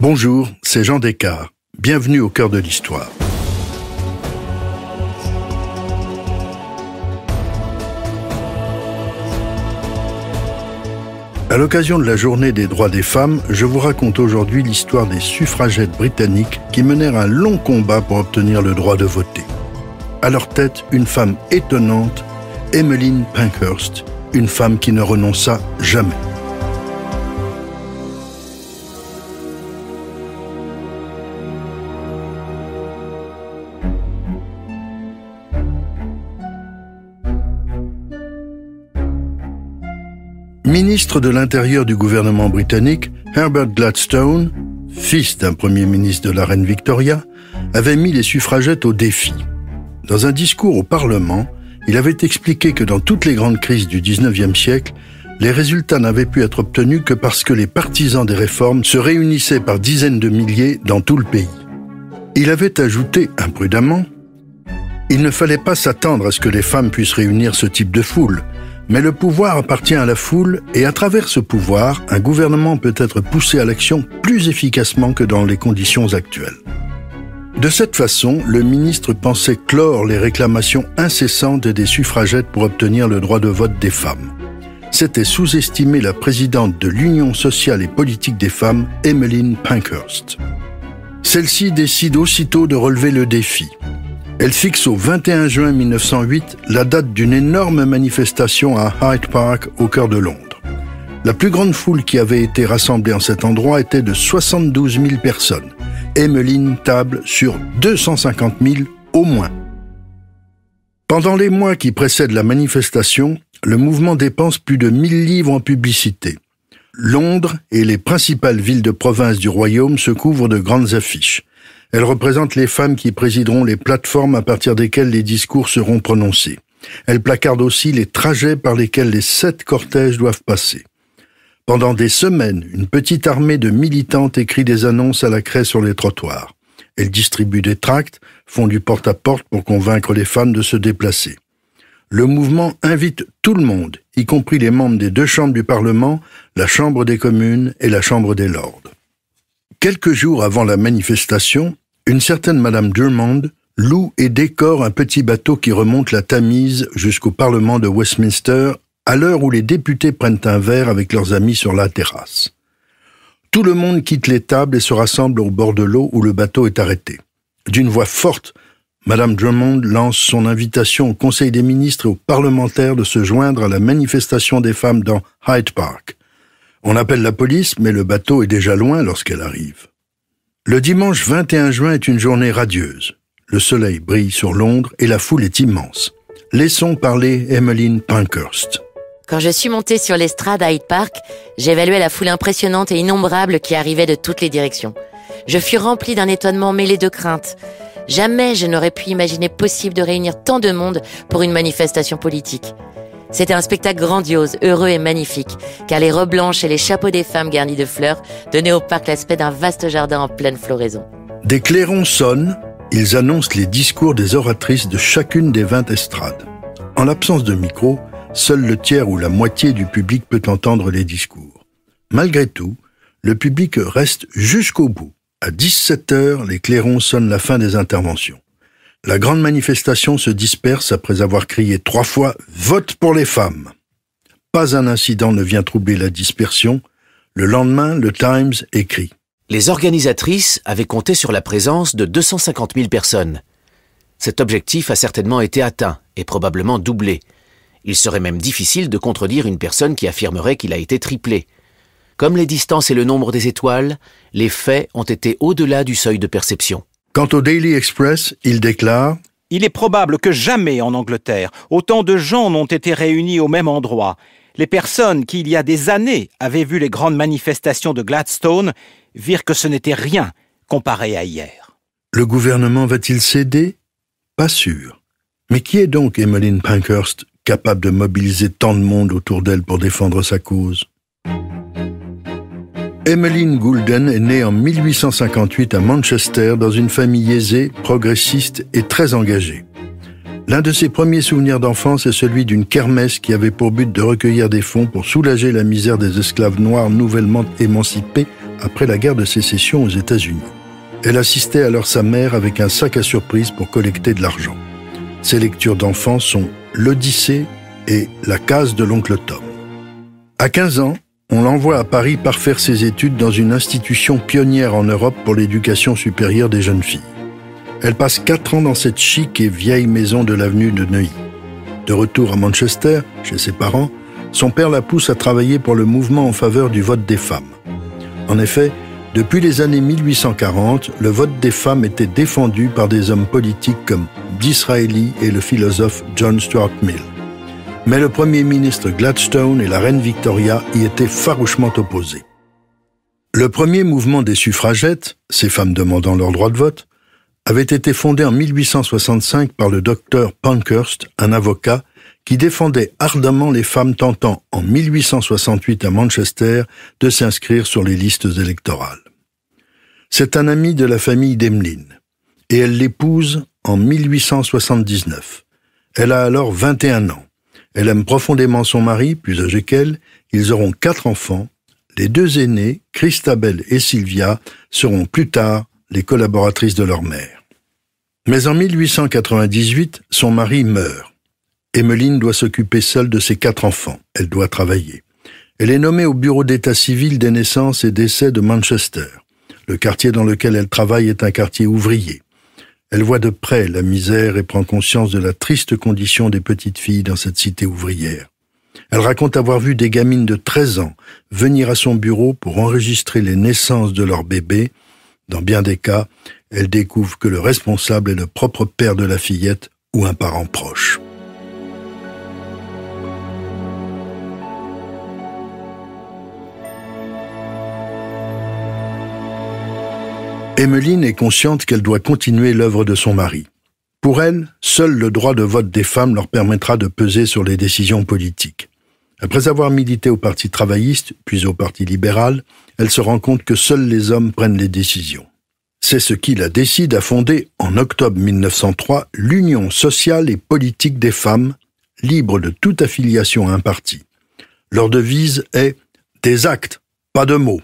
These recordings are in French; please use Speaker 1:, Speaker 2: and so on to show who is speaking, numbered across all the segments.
Speaker 1: Bonjour, c'est Jean Descartes. Bienvenue au cœur de l'histoire. À l'occasion de la journée des droits des femmes, je vous raconte aujourd'hui l'histoire des suffragettes britanniques qui menèrent un long combat pour obtenir le droit de voter. À leur tête, une femme étonnante, Emmeline Pankhurst, une femme qui ne renonça jamais. Ministre de l'Intérieur du gouvernement britannique, Herbert Gladstone, fils d'un premier ministre de la reine Victoria, avait mis les suffragettes au défi. Dans un discours au Parlement, il avait expliqué que dans toutes les grandes crises du XIXe siècle, les résultats n'avaient pu être obtenus que parce que les partisans des réformes se réunissaient par dizaines de milliers dans tout le pays. Il avait ajouté imprudemment Il ne fallait pas s'attendre à ce que les femmes puissent réunir ce type de foule, mais le pouvoir appartient à la foule et à travers ce pouvoir, un gouvernement peut être poussé à l'action plus efficacement que dans les conditions actuelles. De cette façon, le ministre pensait clore les réclamations incessantes des suffragettes pour obtenir le droit de vote des femmes. C'était sous-estimer la présidente de l'Union sociale et politique des femmes, Emmeline Pankhurst. Celle-ci décide aussitôt de relever le défi. Elle fixe au 21 juin 1908 la date d'une énorme manifestation à Hyde Park au cœur de Londres. La plus grande foule qui avait été rassemblée en cet endroit était de 72 000 personnes. Emmeline table sur 250 000 au moins. Pendant les mois qui précèdent la manifestation, le mouvement dépense plus de 1000 livres en publicité. Londres et les principales villes de province du royaume se couvrent de grandes affiches. Elle représente les femmes qui présideront les plateformes à partir desquelles les discours seront prononcés. Elle placarde aussi les trajets par lesquels les sept cortèges doivent passer. Pendant des semaines, une petite armée de militantes écrit des annonces à la craie sur les trottoirs. Elle distribue des tracts, font du porte-à-porte pour convaincre les femmes de se déplacer. Le mouvement invite tout le monde, y compris les membres des deux chambres du Parlement, la Chambre des communes et la Chambre des lords. Quelques jours avant la manifestation, une certaine Madame Drummond loue et décore un petit bateau qui remonte la Tamise jusqu'au Parlement de Westminster à l'heure où les députés prennent un verre avec leurs amis sur la terrasse. Tout le monde quitte les tables et se rassemble au bord de l'eau où le bateau est arrêté. D'une voix forte, Madame Drummond lance son invitation au Conseil des ministres et aux parlementaires de se joindre à la manifestation des femmes dans Hyde Park. On appelle la police, mais le bateau est déjà loin lorsqu'elle arrive. Le dimanche 21 juin est une journée radieuse. Le soleil brille sur Londres et la foule est immense. Laissons parler Emmeline Pankhurst.
Speaker 2: Quand je suis montée sur l'estrade à Hyde Park, j'évaluais la foule impressionnante et innombrable qui arrivait de toutes les directions. Je fus remplie d'un étonnement mêlé de crainte. Jamais je n'aurais pu imaginer possible de réunir tant de monde pour une manifestation politique. C'était un spectacle grandiose, heureux et magnifique, car les robes blanches et les chapeaux des femmes garnis de fleurs donnaient au parc l'aspect d'un vaste jardin en pleine floraison.
Speaker 1: Des clairons sonnent, ils annoncent les discours des oratrices de chacune des vingt estrades. En l'absence de micro, seul le tiers ou la moitié du public peut entendre les discours. Malgré tout, le public reste jusqu'au bout. À 17 heures, les clairons sonnent la fin des interventions. La grande manifestation se disperse après avoir crié trois fois Vote pour les femmes. Pas un incident ne vient troubler la dispersion. Le lendemain, le Times écrit
Speaker 3: Les organisatrices avaient compté sur la présence de 250 000 personnes. Cet objectif a certainement été atteint et probablement doublé. Il serait même difficile de contredire une personne qui affirmerait qu'il a été triplé. Comme les distances et le nombre des étoiles, les faits ont été au-delà du seuil de perception.
Speaker 1: Quant au Daily Express, il déclare
Speaker 4: Il est probable que jamais en Angleterre autant de gens n'ont été réunis au même endroit. Les personnes qui, il y a des années, avaient vu les grandes manifestations de Gladstone virent que ce n'était rien comparé à hier.
Speaker 1: Le gouvernement va-t-il céder? Pas sûr. Mais qui est donc Emmeline Pankhurst capable de mobiliser tant de monde autour d'elle pour défendre sa cause? Emmeline Goulden est née en 1858 à Manchester dans une famille aisée, progressiste et très engagée. L'un de ses premiers souvenirs d'enfance est celui d'une kermesse qui avait pour but de recueillir des fonds pour soulager la misère des esclaves noirs nouvellement émancipés après la guerre de sécession aux États-Unis. Elle assistait alors sa mère avec un sac à surprise pour collecter de l'argent. Ses lectures d'enfance sont L'Odyssée et La case de l'oncle Tom. À 15 ans, on l'envoie à Paris parfaire ses études dans une institution pionnière en Europe pour l'éducation supérieure des jeunes filles. Elle passe quatre ans dans cette chic et vieille maison de l'avenue de Neuilly. De retour à Manchester, chez ses parents, son père la pousse à travailler pour le mouvement en faveur du vote des femmes. En effet, depuis les années 1840, le vote des femmes était défendu par des hommes politiques comme Disraeli et le philosophe John Stuart Mill. Mais le Premier ministre Gladstone et la reine Victoria y étaient farouchement opposés. Le premier mouvement des suffragettes, ces femmes demandant leur droit de vote, avait été fondé en 1865 par le docteur Pankhurst, un avocat qui défendait ardemment les femmes tentant en 1868 à Manchester de s'inscrire sur les listes électorales. C'est un ami de la famille d'Emmeline, et elle l'épouse en 1879. Elle a alors 21 ans. Elle aime profondément son mari, plus âgé qu'elle. Ils auront quatre enfants. Les deux aînés, Christabel et Sylvia, seront plus tard les collaboratrices de leur mère. Mais en 1898, son mari meurt. Emmeline doit s'occuper seule de ses quatre enfants. Elle doit travailler. Elle est nommée au bureau d'état civil des naissances et décès de Manchester. Le quartier dans lequel elle travaille est un quartier ouvrier. Elle voit de près la misère et prend conscience de la triste condition des petites filles dans cette cité ouvrière. Elle raconte avoir vu des gamines de 13 ans venir à son bureau pour enregistrer les naissances de leurs bébés. Dans bien des cas, elle découvre que le responsable est le propre père de la fillette ou un parent proche. Emmeline est consciente qu'elle doit continuer l'œuvre de son mari. Pour elle, seul le droit de vote des femmes leur permettra de peser sur les décisions politiques. Après avoir milité au Parti travailliste, puis au Parti libéral, elle se rend compte que seuls les hommes prennent les décisions. C'est ce qui la décide à fonder en octobre 1903 l'Union sociale et politique des femmes, libre de toute affiliation à un parti. Leur devise est des actes, pas de mots.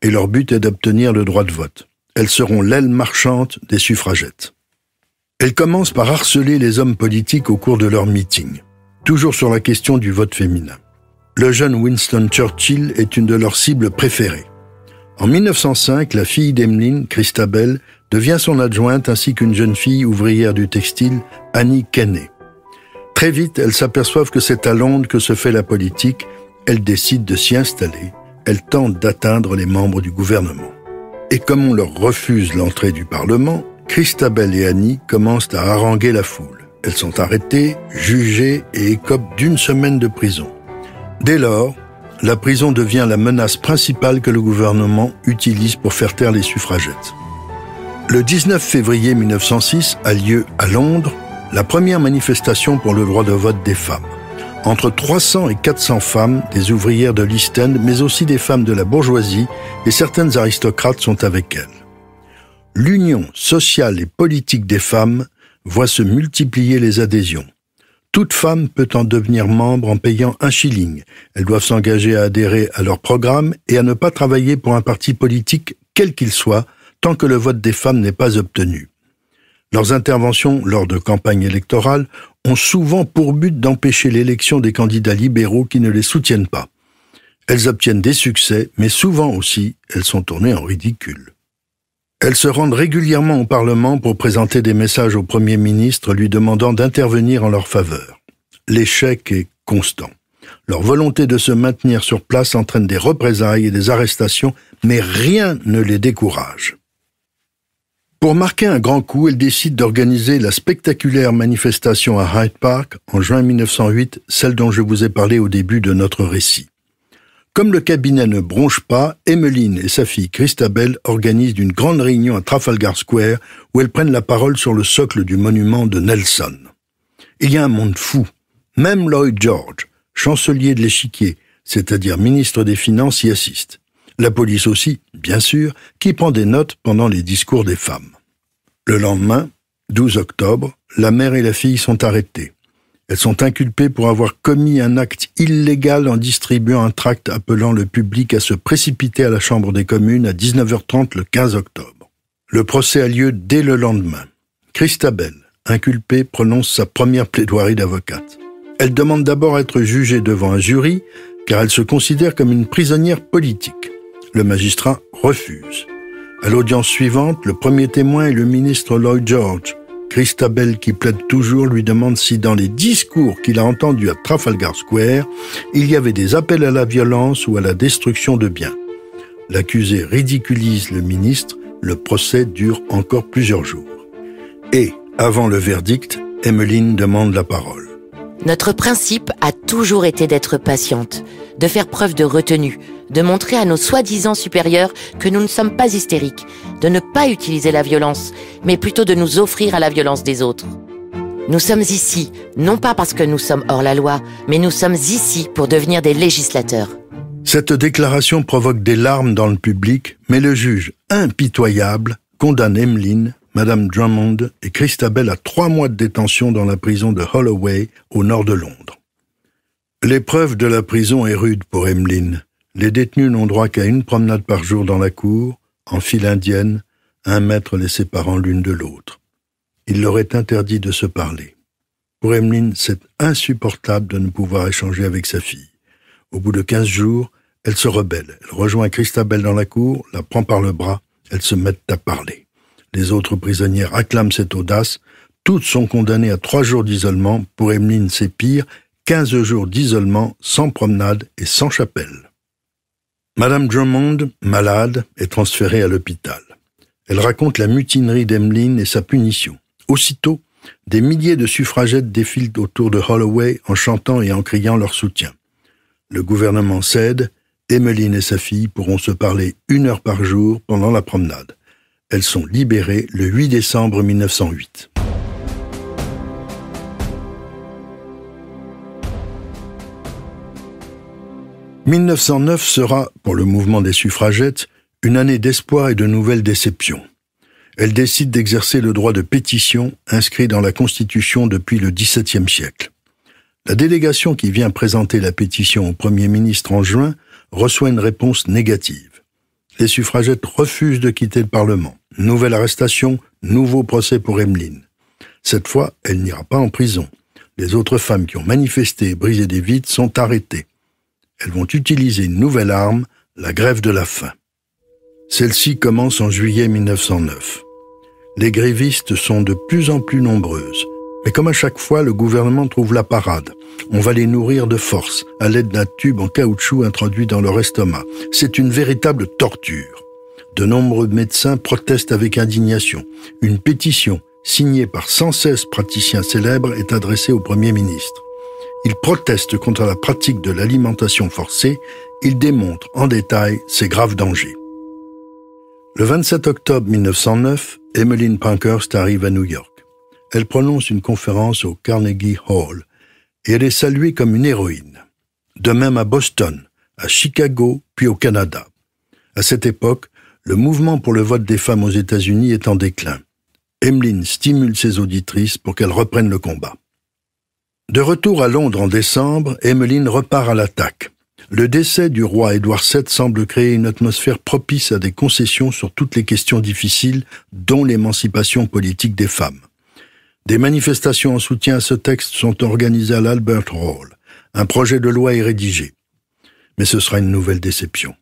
Speaker 1: Et leur but est d'obtenir le droit de vote. Elles seront l'aile marchande des suffragettes. Elles commencent par harceler les hommes politiques au cours de leurs meetings, toujours sur la question du vote féminin. Le jeune Winston Churchill est une de leurs cibles préférées. En 1905, la fille d'Emmeline, Christabel, devient son adjointe ainsi qu'une jeune fille ouvrière du textile, Annie Kenney. Très vite, elles s'aperçoivent que c'est à Londres que se fait la politique. Elles décident de s'y installer. Elles tentent d'atteindre les membres du gouvernement. Et comme on leur refuse l'entrée du Parlement, Christabel et Annie commencent à haranguer la foule. Elles sont arrêtées, jugées et écopent d'une semaine de prison. Dès lors, la prison devient la menace principale que le gouvernement utilise pour faire taire les suffragettes. Le 19 février 1906 a lieu à Londres la première manifestation pour le droit de vote des femmes entre 300 et 400 femmes, des ouvrières de l'East End, mais aussi des femmes de la bourgeoisie, et certaines aristocrates sont avec elles. L'union sociale et politique des femmes voit se multiplier les adhésions. Toute femme peut en devenir membre en payant un shilling. Elles doivent s'engager à adhérer à leur programme et à ne pas travailler pour un parti politique, quel qu'il soit, tant que le vote des femmes n'est pas obtenu. Leurs interventions lors de campagnes électorales ont souvent pour but d'empêcher l'élection des candidats libéraux qui ne les soutiennent pas. Elles obtiennent des succès, mais souvent aussi, elles sont tournées en ridicule. Elles se rendent régulièrement au Parlement pour présenter des messages au Premier ministre lui demandant d'intervenir en leur faveur. L'échec est constant. Leur volonté de se maintenir sur place entraîne des représailles et des arrestations, mais rien ne les décourage. Pour marquer un grand coup, elle décide d'organiser la spectaculaire manifestation à Hyde Park en juin 1908, celle dont je vous ai parlé au début de notre récit. Comme le cabinet ne bronche pas, Emmeline et sa fille Christabel organisent une grande réunion à Trafalgar Square où elles prennent la parole sur le socle du monument de Nelson. Il y a un monde fou. Même Lloyd George, chancelier de l'échiquier, c'est-à-dire ministre des Finances, y assiste. La police aussi, bien sûr, qui prend des notes pendant les discours des femmes. Le lendemain, 12 octobre, la mère et la fille sont arrêtées. Elles sont inculpées pour avoir commis un acte illégal en distribuant un tract appelant le public à se précipiter à la Chambre des communes à 19h30 le 15 octobre. Le procès a lieu dès le lendemain. Christabel, inculpée, prononce sa première plaidoirie d'avocate. Elle demande d'abord à être jugée devant un jury, car elle se considère comme une prisonnière politique. Le magistrat refuse. À l'audience suivante, le premier témoin est le ministre Lloyd George, Christabel, qui plaide toujours, lui demande si dans les discours qu'il a entendus à Trafalgar Square, il y avait des appels à la violence ou à la destruction de biens. L'accusé ridiculise le ministre, le procès dure encore plusieurs jours. Et, avant le verdict, Emmeline demande la parole.
Speaker 2: Notre principe a toujours été d'être patiente, de faire preuve de retenue, de montrer à nos soi-disant supérieurs que nous ne sommes pas hystériques, de ne pas utiliser la violence, mais plutôt de nous offrir à la violence des autres. Nous sommes ici, non pas parce que nous sommes hors la loi, mais nous sommes ici pour devenir des législateurs.
Speaker 1: Cette déclaration provoque des larmes dans le public, mais le juge, impitoyable, condamne Emmeline, Madame Drummond et Christabel à trois mois de détention dans la prison de Holloway, au nord de Londres. L'épreuve de la prison est rude pour Emmeline. Les détenus n'ont droit qu'à une promenade par jour dans la cour, en file indienne, un mètre les séparant l'une de l'autre. Il leur est interdit de se parler. Pour Emmeline, c'est insupportable de ne pouvoir échanger avec sa fille. Au bout de quinze jours, elle se rebelle. Elle rejoint Christabel dans la cour, la prend par le bras, elles se mettent à parler. Les autres prisonnières acclament cette audace. Toutes sont condamnées à trois jours d'isolement. Pour Emmeline, c'est pire, quinze jours d'isolement, sans promenade et sans chapelle. Madame Drummond, malade, est transférée à l'hôpital. Elle raconte la mutinerie d'Emmeline et sa punition. Aussitôt, des milliers de suffragettes défilent autour de Holloway en chantant et en criant leur soutien. Le gouvernement cède, Emmeline et sa fille pourront se parler une heure par jour pendant la promenade. Elles sont libérées le 8 décembre 1908. 1909 sera, pour le mouvement des suffragettes, une année d'espoir et de nouvelles déceptions. Elle décide d'exercer le droit de pétition inscrit dans la Constitution depuis le XVIIe siècle. La délégation qui vient présenter la pétition au Premier ministre en juin reçoit une réponse négative. Les suffragettes refusent de quitter le Parlement. Nouvelle arrestation, nouveau procès pour Emmeline. Cette fois, elle n'ira pas en prison. Les autres femmes qui ont manifesté et brisé des vitres sont arrêtées elles vont utiliser une nouvelle arme, la grève de la faim. Celle-ci commence en juillet 1909. Les grévistes sont de plus en plus nombreuses. Mais comme à chaque fois, le gouvernement trouve la parade. On va les nourrir de force, à l'aide d'un tube en caoutchouc introduit dans leur estomac. C'est une véritable torture. De nombreux médecins protestent avec indignation. Une pétition, signée par 116 praticiens célèbres, est adressée au Premier ministre. Il proteste contre la pratique de l'alimentation forcée, il démontre en détail ses graves dangers. Le 27 octobre 1909, Emmeline Pankhurst arrive à New York. Elle prononce une conférence au Carnegie Hall et elle est saluée comme une héroïne. De même à Boston, à Chicago, puis au Canada. À cette époque, le mouvement pour le vote des femmes aux États-Unis est en déclin. Emmeline stimule ses auditrices pour qu'elles reprennent le combat. De retour à Londres en décembre, Emmeline repart à l'attaque. Le décès du roi Édouard VII semble créer une atmosphère propice à des concessions sur toutes les questions difficiles, dont l'émancipation politique des femmes. Des manifestations en soutien à ce texte sont organisées à l'Albert Hall. Un projet de loi est rédigé. Mais ce sera une nouvelle déception.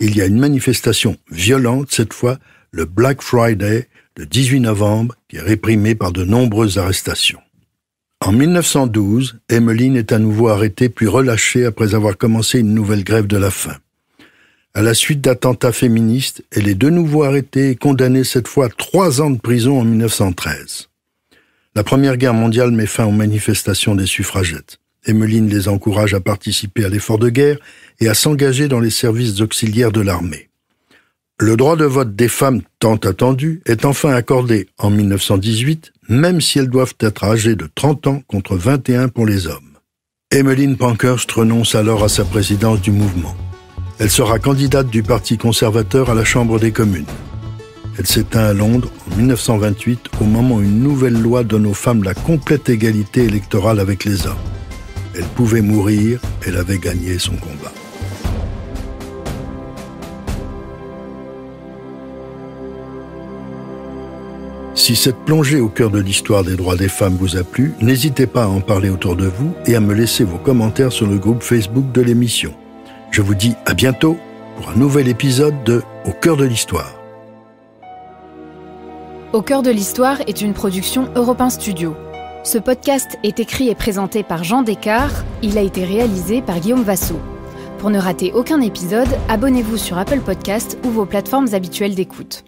Speaker 1: Il y a une manifestation violente, cette fois le Black Friday, le 18 novembre, qui est réprimée par de nombreuses arrestations. En 1912, Emmeline est à nouveau arrêtée puis relâchée après avoir commencé une nouvelle grève de la faim. À la suite d'attentats féministes, elle est de nouveau arrêtée et condamnée cette fois à trois ans de prison en 1913. La Première Guerre mondiale met fin aux manifestations des suffragettes. Emmeline les encourage à participer à l'effort de guerre et à s'engager dans les services auxiliaires de l'armée. Le droit de vote des femmes tant attendu est enfin accordé en 1918, même si elles doivent être âgées de 30 ans contre 21 pour les hommes. Emmeline Pankhurst renonce alors à sa présidence du mouvement. Elle sera candidate du Parti conservateur à la Chambre des communes. Elle s'éteint à Londres en 1928 au moment où une nouvelle loi donne aux femmes la complète égalité électorale avec les hommes. Elle pouvait mourir, elle avait gagné son combat. Si cette plongée au cœur de l'histoire des droits des femmes vous a plu, n'hésitez pas à en parler autour de vous et à me laisser vos commentaires sur le groupe Facebook de l'émission. Je vous dis à bientôt pour un nouvel épisode de Au cœur de l'histoire.
Speaker 5: Au cœur de l'histoire est une production Europe 1 Studio. Ce podcast est écrit et présenté par Jean Descartes. Il a été réalisé par Guillaume Vassou. Pour ne rater aucun épisode, abonnez-vous sur Apple Podcast ou vos plateformes habituelles d'écoute.